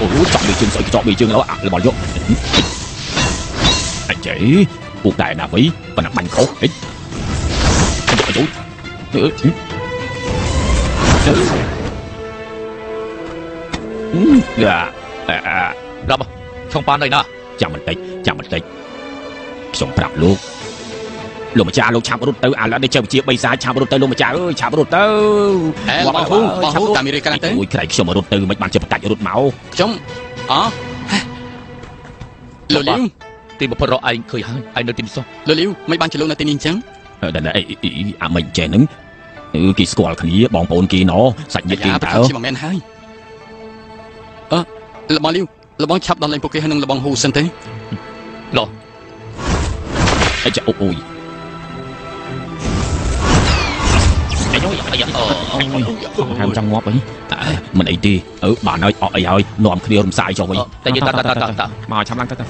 Ôi bị chương sợ chọn bị chương lão Anh chế Cuộc đại nào ấy Và nặng bành khổ Ê Anh chạy dối Ừ Ừ đây nè Chàng mình đây Chàng mình đây Xong bạc luôn លោកលោកម្ចាស់លោកឆាប់រត់ទៅអាឡែនេះចេះវិជាបីសាឆាប់រត់ទៅលោកម្ចាស់អើយឆាប់រត់ទៅហេបងហ៊ូបងហ៊ូតាមមីរីកាទៅអូយក្រៃខ្ញុំរត់ទៅមិនបានជាបកាច់រត់មកខ្ញុំអលោកលីវទីបំផុតរកឯងឃើញហើយឯងនៅទីនេះសោះលោកលីវមិនបានចលងនៅទីនេះអញ្ចឹងដល់អីអាមិនចេះហ្នឹងគឺគេស្គាល់គ្នាបងប្អូនគេណសាច់ញាតិគេប្រតើកាសជាមិនមែនហើយអឺលបងលីវលបងឆាប់ដល់លេងពួកគេហើយនឹងលបងហ៊ូសិនទេឡោះអីចាអូយ អាយអាយអូហាមចង់ងាប់អីមិនអីទេអឺបានហើយអស់អីហើយនាំគ្នារំសាយចុះវិញតែនិយាយតាតាតាតាមកឆាប់ឡើងទៅទៅ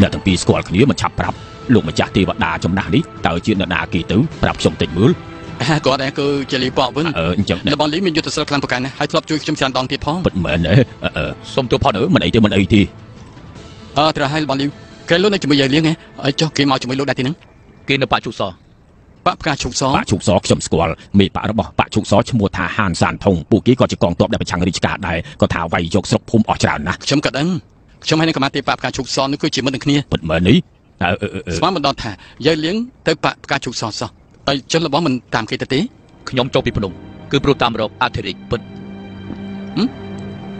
អ្នកទាំងពីរស្គាល់គ្នាមិនឆាប់ប្រាប់លោកម្ចាស់ទេវតាចំណាស់នេះតើជាអ្នកណាគេទៅប្រាប់ខ្ញុំតិចមើលគាត់ដែរគឺជាលីប៉វិញអឺអញ្ចឹងលបងលីវមានយុទ្ធសាស្ត្រខ្លាំងប្រការណាស់ហើយធ្លាប់ជួយខ្ញុំច្រើនដងទៀតផងពិតមែនទេអឺសុំទូផុតអឺមិនអីទេមិនអីទេអើត្រូវហើយលបងលីវគេលោកនៅជាមួយយាយលៀងហ៎ហើយចុះគេមកជាមួយលោកដែរទីហ្នឹងគេនៅបាក់ជុស បាក់ផ្កាឈូកសបាក់ឈូកសខ្ញុំស្គាល់មេបាក់របស់បាក់ឈូកសឈ្មោះថាហានសានថុងពួកគេក៏ជាកងទ័ពដែលប្រឆាំងរាជការដែរក៏ថាវាយយកស្រុកភូមិអស់ច្រើនណាស់ខ្ញុំក៏ដឹងខ្ញុំហើយនឹងកម្មាទេបាក់ផ្កាឈូកសនោះគឺជាមិត្តនឹងគ្នាពិតមែននេះអឺអឺអឺស្មានមិនដល់ថាយាយលៀងទៅបាក់ផ្កាឈូកសសោះហើយចុះរបស់មិនតាមគេទៅទេខ្ញុំចូលពីភ្នំគឺព្រោះតាមរកអធិរិកពិត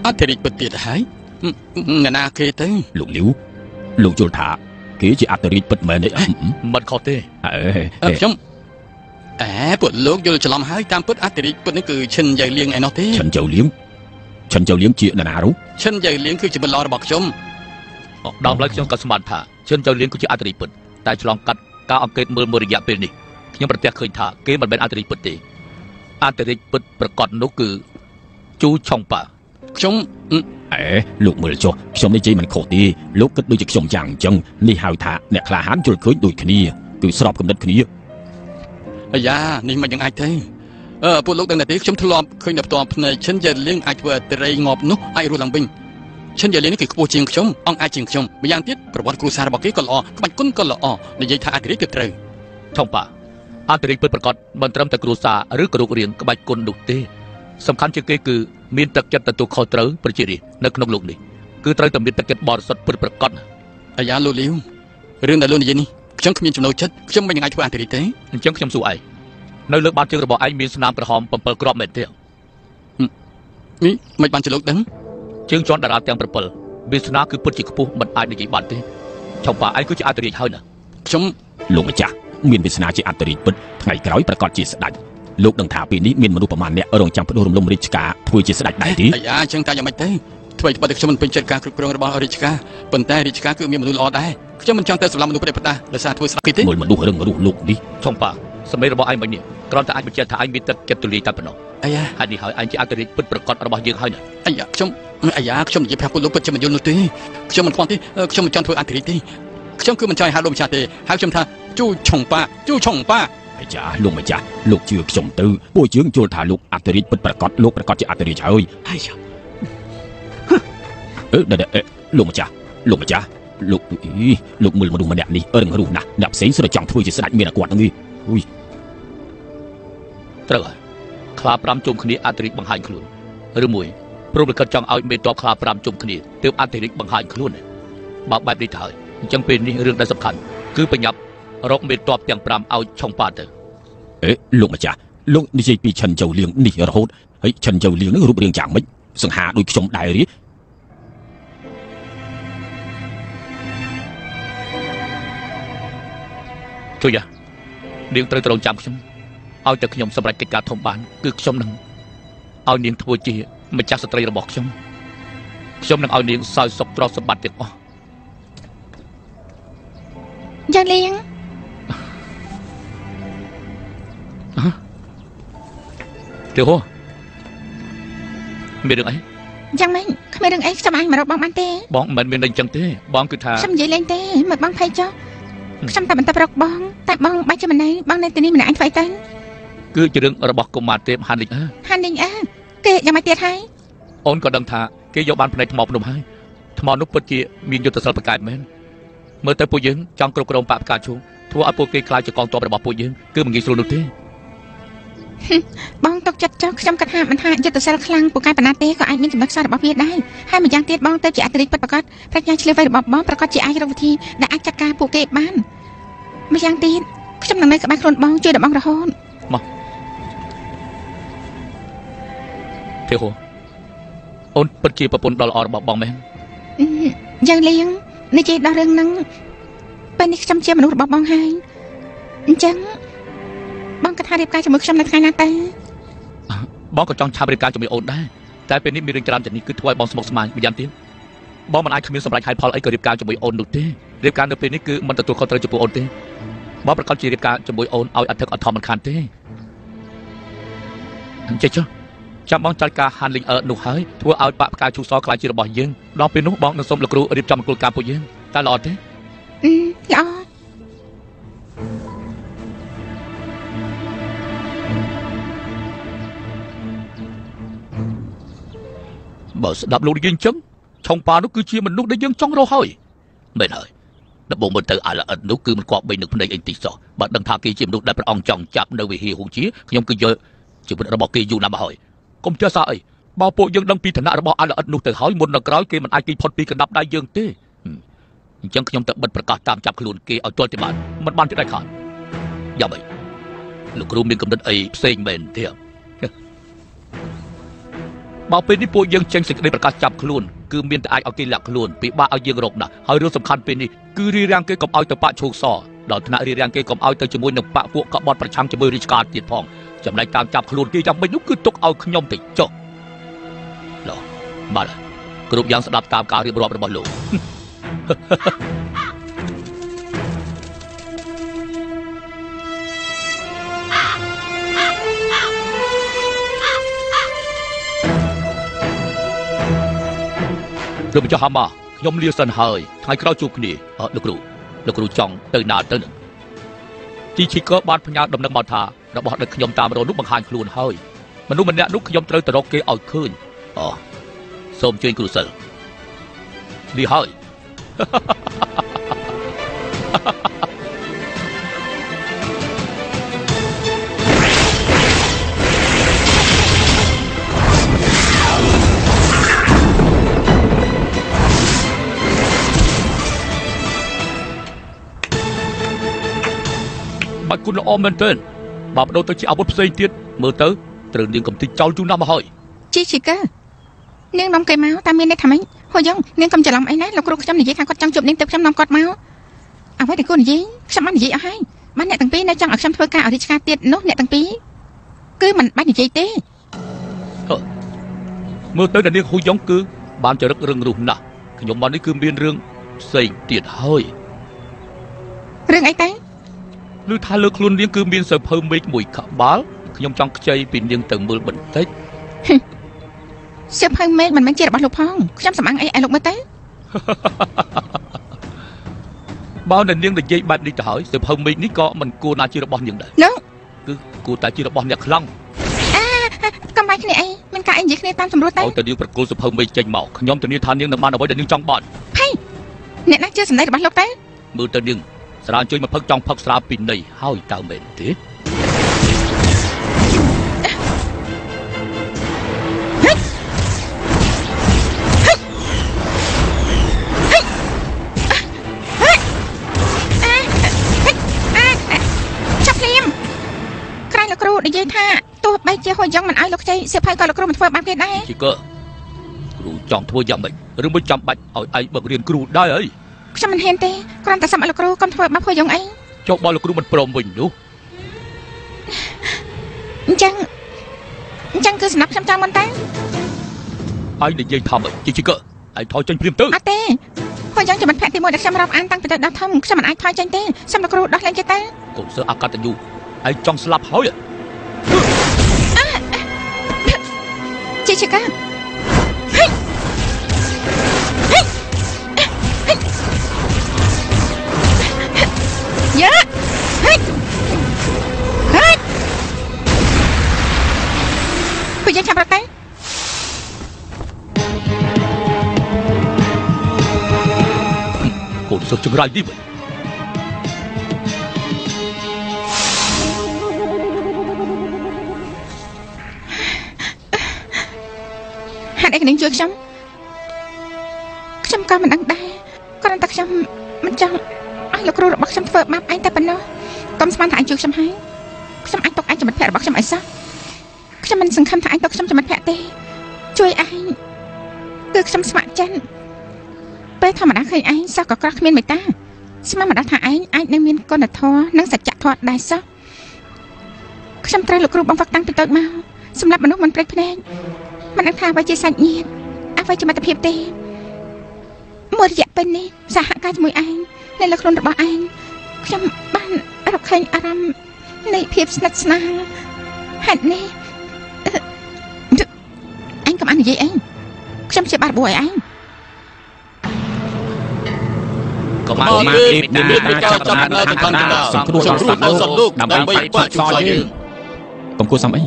អត់ទេរីកពិតទៀតហើយងាណាគេទៅលោកលាវលោកយល់ថាគេជាអត្តរិទ្ធពិតមែនទេអឺមិនខុសទេអឺអឺខ្ញុំ អែពួកលោកយល់ច្រឡំហើយតាមពិតអតិរិទ្ធពិតនេះគឺឈិនយាយលៀងឯណោះទេឈិនជៅលៀងឈិនជៅលៀងជានរណារូឈិនយាយលៀងគឺជាមិត្តល្អរបស់ខ្ញុំដើមឡើយខ្ញុំក៏ស្មានថាជនចៅលៀនគឺជាអធិរិកពិតតែឆ្លងកាត់ការអង្កេតមើលមួយរយៈពេលនេះខ្ញុំប្រទះឃើញថាគេមិនមែនអធិរិកពិតទេអធិរិកពិតប្រកបនោះគឺជូឆុងប៉ាខ្ញុំអេលោកមើលចុះខ្ញុំនិយាយមិនខុសទេលោកគិតដូចជាខ្ញុំយ៉ាងអញ្ចឹងនេះហៅថាអ្នកក្លាហានយល់ឃើញដូចគ្នាគឺស្របគំនិតគ្នា អាយ៉ានេះមិនយ៉ាងអាចទេអឺពួកលោកដឹងតែទេខ្ញុំធ្លាប់ឃើញតែផ្ទាល់ភ្នែកឈិនយាយលៀងអាចធ្វើឲ្យតរេងាប់នោះអាចរស់ឡើងវិញឈិនយាយលៀងនេះគឺខ្ពស់ជាងខ្ញុំអង្គអាចជាងខ្ញុំម្យ៉ាងទៀតប្រវត្តិគ្រួសាររបស់គេក៏ល្អក្បាច់គុណក៏ល្អនិយាយថាអតិរិទ្ធគឺត្រូវឆុងប៉ាអធិរិកពិតប្រកបមិនត្រឹមតែគ្រួសារឬក៏រូបរាងក្បាច់គុណនោះទេសំខាន់ជាងគេគឺមានទឹកចិត្តទទួលខុសត្រូវប្រជារាស្ត្រនៅក្នុងលោកនេះគឺត្រូវតែមានទឹកចិត្តបរិសុទ្ធពិតប្រកបអាយ៉ាលោកលីវរឿងដែលលោកនិយាយនេះ ខ្ញុំគ្មានចំណូលចិត្តខ្ញុំមិនយ៉ាងអាចធ្វើអតិរិទ្ធទេអញ្ចឹងខ្ញុំសួរឯងនៅលើបាតជើងរបស់ឯងមានស្នាមក្រហម7គ្រាប់មែនទេនេះមិនបានជាលោកដឹងជើងជន់តារាទាំង7វាសនាគឺពិតជាខ្ពស់មិនអាចនិយាយបានទេឆុងប៉ាឯងគឺជាអធិរិកហើយណាខ្ញុំលោកម្ចាស់មានវាសនាជាអត្តរិទ្ធពិតថ្ងៃក្រោយប្រកាសជាស្ដេចលោកដឹងថាពេលនេះមានមនុស្សប្រមាណអ្នករងចាំផ្ដួលរំលំរាជការធ្វើជាស្ដេចដែរទេអាយ៉ាអញ្ចឹងតែយ៉ាងម៉េចទៅ ធ្វើឲ្យតែខ្ញុំមិនពេញចិត្តការគ្រប់គ្រងរបស់រាជការប៉ុន្តែរាជការគឺមានមនុស្សល្អដែរខ្ញុំមិនចង់ទៅសម្លាប់មនុស្សប្រេតផ្ដាស់ដោយសារធ្វើស្លាប់គេទេមើលមនុស្សរឹងរូសលោកនេះឆុងប៉ាសម្ដីរបស់ឯងមិញនេះគ្រាន់តែអាចបញ្ជាក់ថាឯងមានទឹកចិត្តទូលាយតែប៉ុណ្ណោះអាយ៉ាហើយនេះហើយឯងជាអធិរិកពិតប្រកបរបស់យើងហើយណាអាយ៉ាខ្ញុំអាយ៉ាខ្ញុំនិយាយប្រាប់ពួកលោកពិតជាមិនយល់នោះទេខ្ញុំមិនខ្វល់ទេខ្ញុំមិនចង់ធ្វើអន្តរិទ្ធទេខ្ញុំគឺមិនចង់ឲ្យហៅលោកម្ចាស់ទេហៅខ្ញុំថាជូឆុងប៉ាជូឆុងប៉ាអាចាលោកម្ចាស់លោកជឿខ្ញុំទៅពួកយើងយល់ថាលោកអត្តរិទ្ធពិតប្រកបលោកប្រកបជាអត្តរិទ្ធហើយអាយ៉ា អឺដេលោកម្ចាស់លោកម្ចាស់លោកអីលោកមើលមនុស្សម្នាក់នេះរឹងរូសណាស់អ្នកផ្សេងស្ទើរចង់ធ្វើជាស្ដេចមានតែគាត់ហ្នឹងអុយត្រូវហើយខ្លា5ជុំគ្នាអធិរិកបង្ហាញខ្លួនឬមួយព្រមប្រកាសចង់ឲ្យមេតបខ្លា5ជុំគ្នាទើបអធិរិកបង្ហាញខ្លួនបើបែបនេះទៅហើយអញ្ចឹងពេលនេះរឿងដែលសំខាន់គឺបញ្ញាប់រកមេតបទាំង5ឲ្យឆុងប៉ាទៅអេលោកម្ចាស់លោកនិយាយពីឈិនជៅលៀងនេះរហូតហើយឈិនជៅលៀងហ្នឹងរូបរាងយ៉ាងម៉េចសង្ហាដូចខ្ញុំដែររី ជួយយ៉ានាងត្រូវត្រង់ចាំខ្ញុំឲ្យតែខ្ញុំសម្រេចកិច្ចការធំបាន គឺខ្ញុំនឹងឲ្យនាងធ្វើជាម្ចាស់ស្ត្រីរបស់ខ្ញុំខ្ញុំនឹងឲ្យនាងសោយសុខទ្រព្យសម្បត្តិទាំងអស់យាយលៀងទៅហោមានរឿងអីយ៉ាងម៉េចគ្មានរឿងអីខ្ញុំអាចមករកបងបានទេបងមិនមែនមានអីចឹងទេបងគឺថាខ្ញុំនិយាយលេងទេមិនបងភ័យចុះ ខ្ញុំតែបន្តរកបងតែបងបាច់ជាម្នាក់បងនៅទីនេះម្នាក់ឯងធ្វើអីទៅគឺជារឿងរបស់កុមារទេពហានិចអើហាននេះអើគេយ៉ាងម៉េចទៀតហើយអូនក៏ដឹងថាគេយកបានផ្នែកថ្មភ្នំហើយថ្មនោះពិតជាមានយុទ្ធសាស្ត្រប្រកែកមែនមើលទៅពួកយើងចង់គ្រប់គ្រងបកផ្កាឈូធ្វើឲ្យពួកគេខ្លាចជាកងទ័ពរបស់ពួកយើងគឺមិនងាយស្រួលនោះទេ បងទុកចិត្តចុះខ្ញុំគិតថាមិនថាយុទ្ធសាស្ត្រខ្លាំងពូកែប៉ុណ្ណាទេក៏អាចមានចំណុចខ្សោយរបស់វាដែរហើយម្យ៉ាងទៀតបងទៅជាអតិរិទ្ធពិតប្រាកដប្រាជ្ញាឆ្លៀវវៃរបស់បងប្រកាសជាអាចរកវិធីដែលអាចចាត់ការពួកគេបានម្យ៉ាងទៀតខ្ញុំនឹងនៅក្បែរខ្លួនបងជួយដល់បងរហូតទេហូអូនពិតជាប្រពន្ធដ៏ល្អរបស់បងមែនអឺយ៉ាងលៀងនិយាយដល់រឿងហ្នឹងពេលនេះខ្ញុំជាមនុស្សរបស់បងហើយអញ្ចឹង បងគិតថារៀបការជាមួយខ្ញុំនៅថ្ងៃណាទៅបងក៏ចង់ឆាប់រៀបការជាមួយអូនដែរតែពេលនេះមានរឿងច្រើនជាងនេះគឺធ្វើឲ្យបងស្មុគស្មាញម្យ៉ាងទៀតបងមិនអាចគ្មានសម្រេចហេតុផលអីក៏រៀបការជាមួយអូននោះទេរៀបការនៅពេលនេះគឺមិនទទួលខុសត្រូវចំពោះអូនទេបងប្រកាសជារៀបការជាមួយអូនឲ្យអធិកអធមមិនខានទេអញ្ចឹងចុះចាំបងចាត់ការហានលីងអឺនោះហើយធ្វើឲ្យបាក់ផ្កាឈូសខ្លាចជារបស់យើងដល់ពេលនោះបងនឹងសូមលោកគ្រូរៀបចំមង្គលការពួកយើងតើល្អទេអឺល្អ បើស្ដាប់លោកនិយាយអញ្ចឹងឆុងប៉ានោះគឺជាមនុស្សដែលយើងចង់រកហើយមែនហើយដំបូងមើលទៅអាឡអិននោះគឺមិនគប្បីនឹងភ្នែកអីតិចសោះបើដឹងថាគេជាមនុស្សដែលព្រះអង្គចង់ចាប់នៅវិហារហុងជាខ្ញុំគឺយកជីវិតរបស់គេយូរណាស់មកហើយកុំចេះសារអីបើពួកយើងដឹងពីឋានៈរបស់អាឡអិននោះទៅហើយមុននៅក្រោយគេមិនអាចគេផុតពីកណ្ដាប់ដៃយើងទេហឹមអញ្ចឹងខ្ញុំទៅបិទប្រកាសតាមចាប់ខ្លួនគេឲ្យទាល់តែបានមិនបានទេដាច់ខាតយ៉ាបីលោកគ្រូមានកំណត់អីផ្សេងមែនទេ បើពេលនេះពួកយើងចេញសេចក្តីប្រកាសចាប់ខ្លួនគឺមានតែអាចឲ្យគេលាក់ខ្លួនពិបាកឲ្យយើងរកណាស់ហើយរឿងសំខាន់ពេលនេះគឺរៀបរៀងគេកុំឲ្យទៅបាក់ឈូកសដល់ថ្នាក់រៀបរៀងគេកុំឲ្យទៅជាមួយនឹងបាក់ពួកកបត់ប្រឆាំងជាមួយរាជការទៀតផងចំណែកតាមចាប់ខ្លួនគេចាំបិចនោះគឺទុកឲ្យខ្ញុំទៅចុះឡោះបាទហើយគ្រប់យ៉ាងស្ដាប់តាមការរៀបរាប់របស់លោក លោកម្ចាស់ហាម៉ាខ្ញុំលាសិនហើយថ្ងៃក្រោយជួបគ្នាអត់លោកគ្រូលោកគ្រូចង់ទៅណាទៅនឹងជីឈីកបានផ្ញើដំណឹងមកថារបស់ដែលខ្ញុំតាមរកនោះបង្ហាញខ្លួនហើយមនុស្សម្នាក់នោះខ្ញុំត្រូវទៅរកគេឲ្យឃើញអូសូមជួយគ្រូសិលនេះហើយ បាច់គុណល្អមែនទែនបើបដូរទៅជាអាវុធផ្សេងទៀតមើលទៅត្រូវនាងកំទីចោលជូនណាស់មកហើយជីជីកើនាងនាំគេមកតែមានន័យថាម៉េចហូយ៉ាងនាងកុំច្រឡំអីណាលោកគ្រូខ្ញុំនិយាយថាគាត់ចង់ជួបនាងទៅខ្ញុំនាំគាត់មកអ្វីដែលគូនិយាយខ្ញុំបាននិយាយអស់ហើយបានអ្នកទាំងពីរនៅចង់ឲ្យខ្ញុំធ្វើការឲ្យរាជការទៀតនោះអ្នកទាំងពីរគឺមិនបាច់និយាយទេមើលទៅតែនាងហ៊ូយ៉ុងគឺបានចរិតរឹងរូសណាស់ខ្ញុំមកនេះគឺមានរឿងផ្សេងទៀតហើយរឿងអីទៅ ឮថាលើខ្លួននាងគឺមានសើភៅមេឃមួយក្បាលខ្ញុំចង់ខ្ចីពីនាងទៅមើលបន្តិចសៀវភៅមេឃមិនមែនជារបស់លោកផងខ្ញុំសម្អាងអីឲ្យលោកមើលទៅបើនៅនាងនិយាយបែបនេះទៅហើយសើភៅមេឃនេះក៏មិនគួរណាជារបស់នាងដែរនោះគឺគួរតែជារបស់អ្នកខ្លាំងកំបាច់គ្នាអីមានការអីនិយាយគ្នាតាមសម្រួលទៅឲ្យតែនាងប្រគល់សើភៅមេឃចេញមកខ្ញុំធានាថានាងនឹងបានអ្វីដែលនាងចង់បានអ្នកណាជឿសម្ដីរបស់លោកទៅមើលទៅនាង ស្រាជួយមកផឹកចង់ផឹកស្រាពីនៃហើយតើមែនទេចាប់ភ្លាមក្រែងលោកគ្រូនិយាយថាទោះបីជាហួយយ៉ងមិនឲ្យលោកខ្ចីសៀវភៅក៏លោកគ្រូមិនធ្វើបែបគេដែរជីកឺគ្រូចង់ធ្វើយ៉ាងម៉េចឬមិនចាំបាច់ឲ្យឯងបើករៀនគ្រូដែរអី ខ្ញុំមិនហ៊ានទេគ្រាន់តែសុំឲ្យលោកគ្រូកុំធ្វើបែបហួយយ៉ងអីចុះបើលោកគ្រូមិនព្រមវិញនោះអញ្ចឹងអញ្ចឹងគឺសំណាប់ខ្ញុំចាំមិនតាឯងនិយាយថាម៉េចជីជីកឺឯងថយចេញព្រាមទៅអត់ទេហួយយ៉ងជាមិត្តភក្តិទីមួយដែលខ្ញុំរាប់អានតាំងពីទៅដល់ធំខ្ញុំមិនអាចថយចេញទេសូមលោកគ្រូដោះលែងគេទៅកូនសើអកតញ្ញូឯងចង់ស្លាប់ហើយជាជាកា កូនសិស្សចង្រៃនេះវិញហេតុអីក៏នាងជួយខ្ញុំខ្ញុំក៏មិនដឹងដែរគ្រាន់តែខ្ញុំមិនចង់ឲ្យលោកគ្រូរបស់ខ្ញុំធ្វើបាបឯងតែប៉ុណ្ណោះកុំស្មានថាឯងជួយខ្ញុំហើយខ្ញុំអាចຕົកឯងជាមិត្តភក្តិរបស់ខ្ញុំអីសោះខ្ញុំមិនសង្ឃឹមថាឯងຕົកខ្ញុំជាមិត្តភក្តិទេជួយឯងគឺខ្ញុំស្ម័គ្រចិត្តពេល ធម្មតាឃើញឯងសោះក៏ក្រោះគ្មានមេត្តាស្មានមិនដឹងថាឯងអាចនឹងមានគុណធម៌និងសច្ចធម៌ដែរសោះខ្ញុំត្រូវលោកគ្រូបង្វឹកតាំងពីតូចមកសម្រាប់មនុស្សមិនព្រេចភ្នែកមិនដឹងថាអ្វីជាសាច់ញាតិអ្វីជាមិត្តភាពទេមួយរយៈពេលនេះសហការជាមួយឯងនៅលើខ្លួនរបស់ឯងខ្ញុំបានរកឃើញអារម្មណ៍នៃភាពស្និទ្ធស្នាលហេតុនេះអឺឯងកុំអាននិយាយអីខ្ញុំជាបាត់បួឲ្យឯង កុមារកុមារទេទេមេមេត្តាត្តាចាប់ចាប់ដំណើដំណើររទៅទៅខាខាងងខាខាងងសង្គ្រោះសត្វលោកដើម្បីដើម្បីបាបាក់ក់ឈឈុុតតសសតតយើយើងងកុំគួរសំអី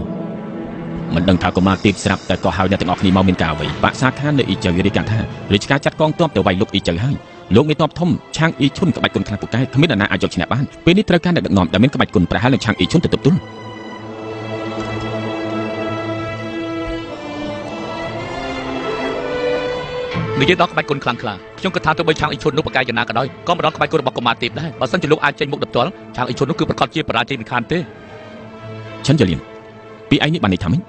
មិនដឹងថាកុមារទីបស្រាប់តែក៏ហៅអ្នកទាំងអស់គ្នាមកមានការអ្វីបាក់សាខាននៅអ៊ីចៅរាយការណ៍ថារាជការចាត់កងទ័ពទៅវាយលុកអ៊ីចៅហើយលោកមេតបធំឆាងអ៊ីឈុនក្បាច់គុណខ្លាំងពូកែគ្មាននរណាអាចយកឈ្នះបានពេលនេះត្រូវការអ្នកដឹកនាំដែលមានក្បាច់គុណប្រហែលនឹងឆាងអ៊ីឈុនទៅទប់ទល់ និយាយដល់ក្បាច់គុណខ្លាំងខ្លាខ្ញុំគិតថាទោះបីឆាងអ៊ីឈុននោះប្រកែកយ៉ាងណាក៏ដោយក៏មិនដល់ក្បាច់គុណរបស់កុមារទេពដែរបើសិនជាលោកអាចចេញមុខដល់ផ្ទាល់ឆាងអ៊ីឈុននោះគឺប្រកាសជាបរាជ័យមិនខានទេឆិនចលៀនពីឯងនេះបានន័យថាម៉េច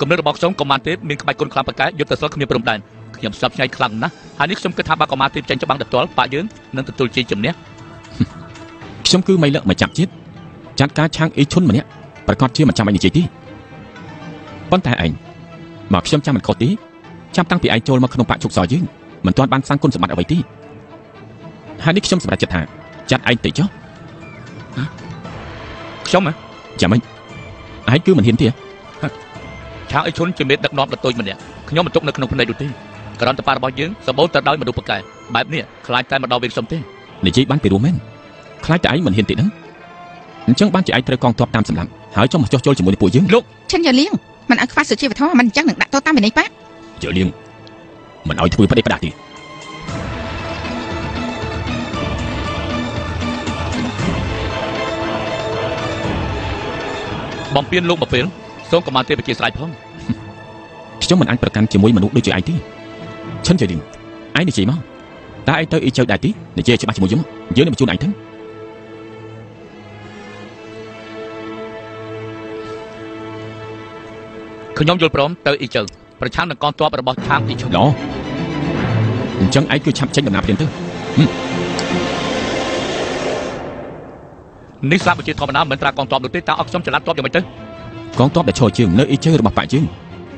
គំនិតរបស់ខ្ញុំកុមារទេពមានក្បាច់គុណខ្លាំងប្រកែកយុទ្ធសាស្ត្រគ្មានព្រំដែនខ្ញុំស្លាប់ឆ្ងាយខ្លាំងណាស់ហើយនេះខ្ញុំគិតថាបើកុមារទេពចេញច្បាំងដល់ផ្ទាល់បាក់យើងនឹងទទួលជ័យជំនះខ្ញុំគឺមិនលឹកមកចាប់ជាតិចាត់ការឆាងអ៊ីឈុនម្នាក់ប្រកាសជាមិនចាំបាច់និយាយទេប៉ុន្តែឯងមកខ្ញុំចាំមិនខុសទេ ចាំតាំងពីឯងចូលមកក្នុងបកជុកសយើងមិនទាន់បានសាងគុណសម្បត្តិអ្វីទេហើយនេះខ្ញុំសម្រេចចិត្តថាចាត់ឯងទៅចុះខ្ញុំហ៎ចាំមិនឯងគឺមិនហ៊ានទេឆាងអ៊ីឈុនជាមេដឹកនាំដ៏តូចម្នាក់ខ្ញុំមិនទុកនៅក្នុងភ្នែកនោះទេក្រំតប៉ារបស់យើងសម្បូរទៅដោយមនុស្សប្រកែកបែបនេះខ្លាចតែមកដល់វិញខ្ញុំទេនិយាយបានពីរួមមែនខ្លាចតែឯងមិនហ៊ានទេហ្នឹងអញ្ចឹងបានជាឯងត្រូវកងទ័ពតាមសម្លាប់ហើយចុះមកចោះចូលជាមួយនឹងពួកយើងឈិនយ៉ាលៀងមិនឲ្យខ្វះសុជីវធម៌មិនអញ្ចឹងនឹងដាក់ទោសតាមវិន័យបាក់ ជឿលៀងមិនឲ្យធ្វើផ្ដេសផ្ដាស់ទេបំពេញលោកមកពេលសូមកុមារទេពអធិស្ឋានផងខ្ញុំមិនអាចប្រកាន់ជាមួយមនុស្សដូចជាឯងទេឈិនជឿលៀងឯងនិយាយមកតើឯងទៅអ៊ីចៅដែរទេនិយាយច្បាស់ជាមួយយើងយើងនឹងបញ្ជូនឯងទៅខ្ញុំយល់ព្រមទៅអ៊ីជើ ប្រឆាំងនឹងកងទ័ពរបស់ឆាងអ៊ីឈុនឡអញ្ចឹងឯងគឺឆាប់ចេញដំណើរព្រានទៅនេះស្រាប់ជាធម្មតាមិនត្រាកងទ័ពនោះទេតើអត់ខ្ញុំចល័តទ័ពយ៉ាងម៉េចទៅកងទ័ពដែលឈរជើងនៅអ៊ីចៅរបស់ប៉ាក់យើង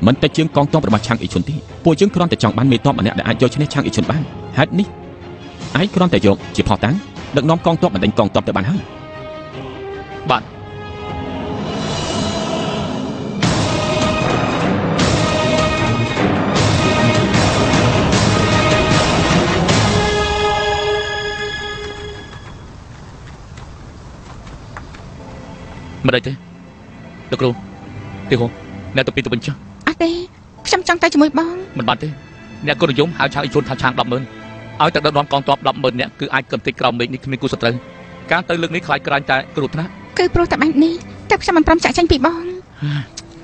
មិនតែជាងកងទ័ពរបស់ឆាងអ៊ីឈុនទេពួកយើងគ្រាន់តែចង់បានមេទ័ pom ម្នាក់ដែលអាចយកឈ្នះឆាងអ៊ីឈុនបានហេតុនេះឯងគ្រាន់តែយកជាផោះតាំងដឹកនាំកងទ័ពបណ្ដេញកងទ័ពទៅបានហើយបាទ មិនដែរទេលោកគ្រូទីហូអ្នកទៅពីទៅវិញចុះអត់ទេខ្ញុំចង់ទៅជាមួយបងមិនបានទេអ្នកគុណនិយមហៅឆាងអ៊ីឈុនថាឆាង100000ឲ្យតែដឹកនាំកងទ័ព100000នាក់គឺអាចកំទេចក្រោមមេឃនេះគ្មានគូសត្រូវការទៅលើកនេះខ្លាចក្រាញតែគ្រោះថ្នាក់គឺព្រោះតែបែបនេះតែខ្ញុំមិនព្រមចាក់ចេញពីបង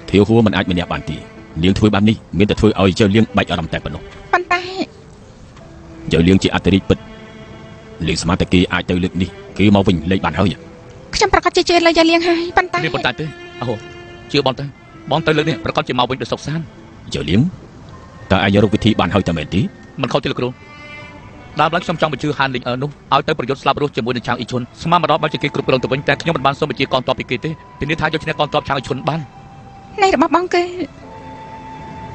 ធាវហួរមិនអាចម្នាក់បានទេនាងធ្វើបែបនេះមានតែធ្វើឲ្យជើលៀងបាច់អារម្មណ៍តែប៉ុណ្ណោះប៉ុន្តែជើលៀងជាអត្តរិទ្ធពិតលេខសមត្ថកិច្ចអាចទៅលើកនេះគឺមកវិញលេខបានហើយ ខ្ញុំប្រកាសជាជឿលើយ៉ាលៀងហើយប៉ុន្តែមានប៉ុន្តែទេអូជឿបងទៅបងទៅលើកនេះប្រកាសជាមកវិញដោយសុខសាន្តជើលៀងតើឯងរកវិធីបានហើយតើមែនទេមិនខុសទេលោកគ្រូដើមឡើងខ្ញុំចង់បញ្ជឿហានលីងអឺនោះឲ្យទៅប្រយុទ្ធស្លាប់រស់ជាមួយនឹងឆាងអ៊ីឈុនស្មានមកដល់បើជាគេគ្រប់គ្រងទៅវិញតែខ្ញុំមិនបានសូមបញ្ជាកងទ័ពពីគេទេពីនេះថាយកឈ្នះកងទ័ពឆាងអ៊ីឈុនបាននៃរបស់បងគឺ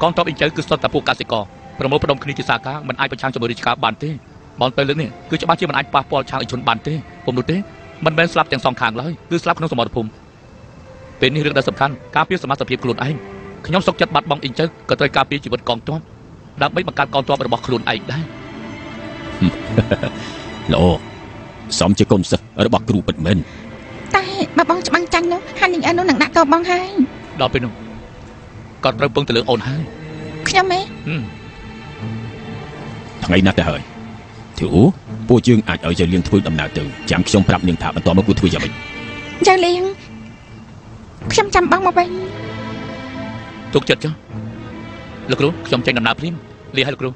កងទ័ពអ៊ីចៅគឺសុទ្ធតែពួកកសិករប្រមូលផ្ដុំគ្នាជាសាខាមិនអាចប្រឆាំងជាមួយរាជការបានទេបងទៅលើកនេះគឺច្បាស់ជាមិនអាចប៉ះពាល់ឆាងអ៊ីឈុនបានទេពុំនោះទេ មិនមែនស្លាប់ទាំងសងខាងឡើយគឺស្លាប់ក្នុងសមរភូមិពេលនេះរឿងដែលសំខាន់ការពារសមត្ថភាពខ្លួនឯងខ្ញុំសុកចិត្តបាត់បង់អ៊ីចៅក៏ត្រូវការពារជីវិតកងទ័ពដើម្បីបង្កើតកងទ័ពរបស់ខ្លួនឯងដែរល្អសមជាកូនសិស្សរបស់គ្រូពិតមែនតែបើបងច្បាំងចាញ់នោះហានីងអឺនោះនឹងដាក់ទោសបងហើយដល់ពេលនោះគាត់ត្រូវពឹងទៅលើអូនហើយខ្ញុំទេហឹមថ្ងៃណាស់ទៅហើយធូ ពួកយើងអាចឲ្យយាយលៀងធ្វើដំណើរទៅចាំខ្ញុំប្រាប់នាងថាបន្តមកគួរធ្វើយ៉ាងម៉េចចាលៀងខ្ញុំចាំបងមកវិញទុកចិត្តចុះលោកគ្រូខ្ញុំចេញដំណើរភ្លាមលាឲ្យលោកគ្រូ